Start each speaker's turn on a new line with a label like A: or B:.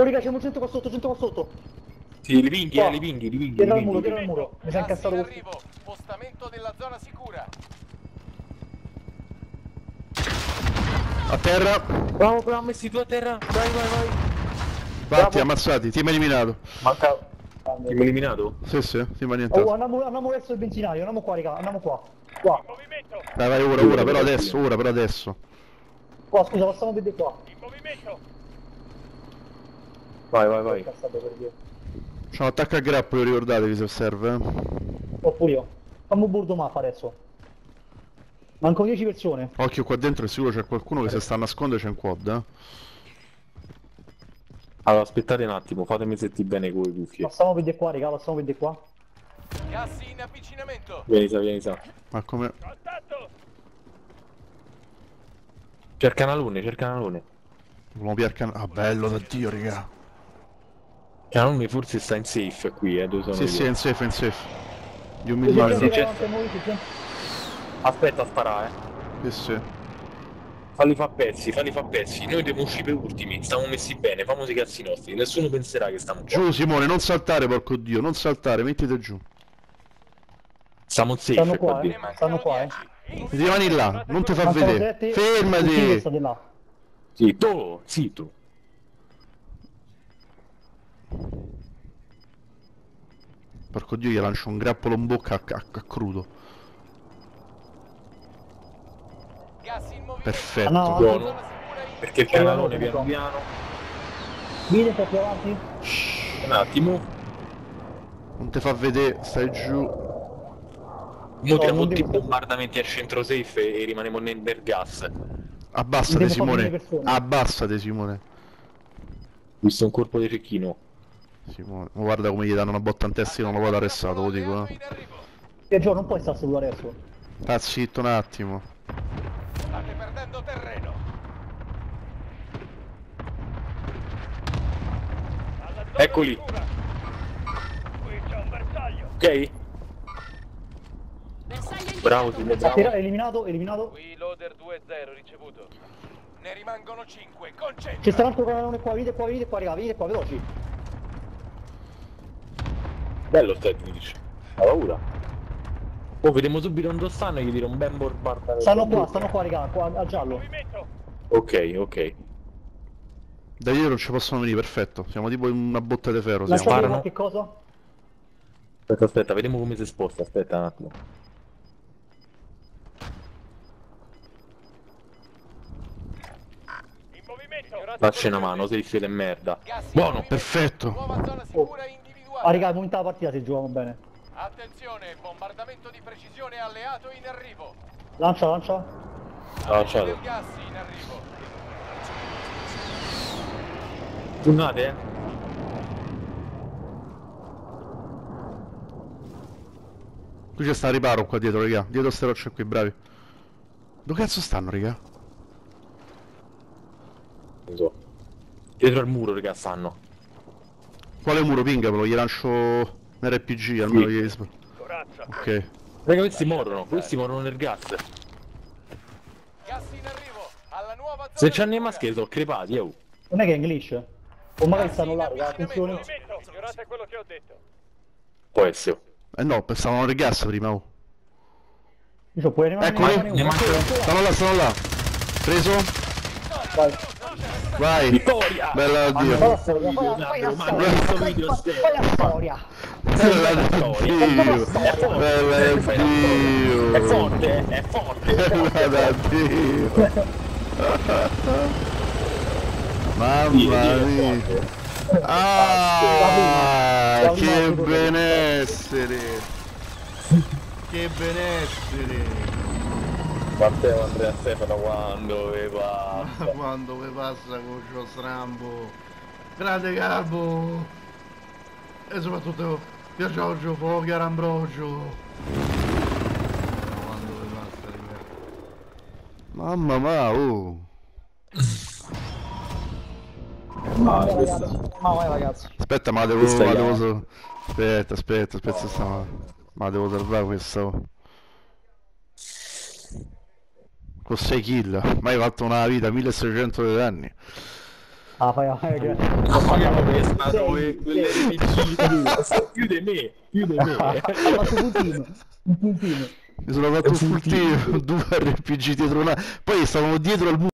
A: Oh raga, c'è un 100 qua sotto, 100 qua sotto.
B: Sì, li pinghi,
A: Qua.
B: eh, li pinghi, li pinghi, li
A: Dietro al muro, dietro al muro. Mi sa
C: Gas
A: incazzato
C: in
A: questo.
C: arrivo. Spostamento della zona sicura.
D: A terra.
B: Bravo, bravo, messi tu a terra. Vai, vai, vai.
D: Batti, ammazzati. Team eliminato.
B: Manca... Ti mi eliminato?
D: Sì, sì, team
A: Oh,
D: annientato.
A: andiamo, andiamo verso il benzinaio, andiamo qua raga, andiamo qua. Qua,
C: Movimento.
D: Dai, vai, ora, ora, però adesso, ora, però adesso.
A: qua, scusa, passiamo a vedere qua.
C: In movimento.
B: Vai, vai, vai.
A: Per.
D: C'è un attacco a grappolo, ricordatevi se serve. eh.
A: Oppure io. Fammi un burdo mappa adesso. Mancano 10 persone.
D: Occhio qua dentro, è sicuro c'è qualcuno che si sta a nascondere, c'è un quad, eh.
B: Allora, aspettate un attimo, fatemi sentire bene con le cuffie.
A: Passiamo a vedere qua, raga, passiamo a vedere qua.
C: Gas in avvicinamento.
B: Vieni, sa, vieni, sa.
D: Ma come...
C: Contatto.
B: Cerca Nalone, cerca Nalone.
D: Volevo piarca... Ah, bello da Dio, raga.
B: Nalone forse sta in safe qui, eh, dove sono
D: Sì,
B: io.
D: sì, è in safe, è in safe.
A: Noi, c'è gente-
B: Aspetta a sparare, eh.
D: Sì, sì.
B: Falli fa pezzi, falli fa pezzi. Noi dobbiamo uscire per ultimi, stiamo messi bene, famosi cazzi nostri. Nessuno penserà che stiamo qua.
D: Giù, Simone, non saltare, porco Dio, non saltare, mettiti giù.
B: Stiamo safe
A: Stanno qua,
B: qua
A: eh. Stanno qua, eh.
C: 10.
D: Ti rimani là, non ti fa vedere. Fermati!
A: state là.
B: Sì, tu, sì, tu.
D: Porco Dio, gli lancio un grappolo in bocca a, a- a crudo. Perfetto.
A: No.
B: Buono.
C: In
B: Perché
A: nota
B: piano piano.
A: Vieni po' più avanti.
B: Un attimo.
D: Non ti fa vedere, stai giù.
B: Mo
A: No,
B: tiriamo tutti i bombardamenti a centro safe e, rimaniamo nel, gas.
D: Abbassate, Simone. Abbassate, Simone.
B: Visto un colpo di cecchino.
D: Simone. Ma guarda come gli danno una botta in testa, io non lo vado arrestato, lo dico, eh.
C: arrivo.
A: Piaggio, non puoi stare seduto adesso.
D: Sta zitto un attimo.
C: State perdendo terreno.
B: Eccoli.
C: Qui c'è un bersaglio.
B: Ok? Bravo,
A: Attira-
B: bravo.
A: eliminato, eliminato.
C: Qui loader 2-0 ricevuto. Ne rimangono 5. Concentra.
A: Ci sta un altro canalone qua, venite qua, venite qua, raga, venite qua, veloci.
B: Bello sto dice. Ha paura. Oh, vediamo subito dove stanno e gli dire un ben bombardare.
A: Stanno qua, stanno qua, raga, qua al giallo.
B: Ok, ok.
D: Da dietro non ci possono venire, perfetto. Siamo tipo in una botta di ferro.
B: Sparano.
A: qualche cosa?
B: Aspetta, aspetta, vediamo come si sposta. Aspetta un attimo.
C: In movimento.
B: Lascia una mano, sei figlio merda. Buono,
D: perfetto.
C: Nuova zona sicura individuata.
A: Ah, raga, è momento la partita se giochiamo bene.
C: Attenzione, bombardamento di precisione alleato in arrivo.
A: Lancia, lancia.
B: Lasciato.
C: Del gas in arrivo.
B: Tornate, eh.
D: Qui c'è sta riparo qua dietro, raga. Dietro ste rocce qui, bravi. Dove cazzo stanno, raga?
B: Non so. Dietro al muro, raga, stanno.
D: Quale muro? Pingamelo, gli lancio un RPG, almeno
B: Sì.
D: gli...
C: Corazza.
D: Ok.
B: Raga, questi morono, questi morono nel gas.
C: Gas in arrivo. Alla nuova zona
B: Se c'hanno i
C: sicura.
B: mascheri sono crepati, oh.
A: Non è che è English. O magari stanno là, attenzione.
C: Ignorate quello che ho detto.
B: Può essere.
D: Eh no, stavano nel gas prima, oh.
A: Io puoi rimanere
D: Eccoli. Stanno là, stanno là. Preso?
A: Vai.
D: Vai.
B: Vittoria!
D: Bella da Dio.
A: Fai la storia.
D: Bella da
B: storia.
D: Dio. Bella da Dio.
B: È forte, eh, è forte.
D: Bella da Dio. Mamma mia. Ah, che benessere. Che benessere.
B: Matteo Andrea Stefano quando vi passa.
D: Quando mi passa con ciò strambo. Grande capo. E soprattutto Giorgio Foghi Arambrogio. Quando mi passa, ragazzi. Mamma ma, oh.
A: Mamma mia, ragazzi. Mamma mia, ragazzi.
D: Aspetta, ma devo, ma devo Aspetta, aspetta, aspetta, sta... ma devo salvare questa. oh. Con 6 kill, mai fatto una vita, 1600 di danni.
A: Ah, fai, fai, che...
B: Mia, come è stato più di me, più di me.
A: Ha fatto un puntino, un puntino.
D: Mi sono fatto un full team, due RPG dietro una... Poi stavamo dietro al muro.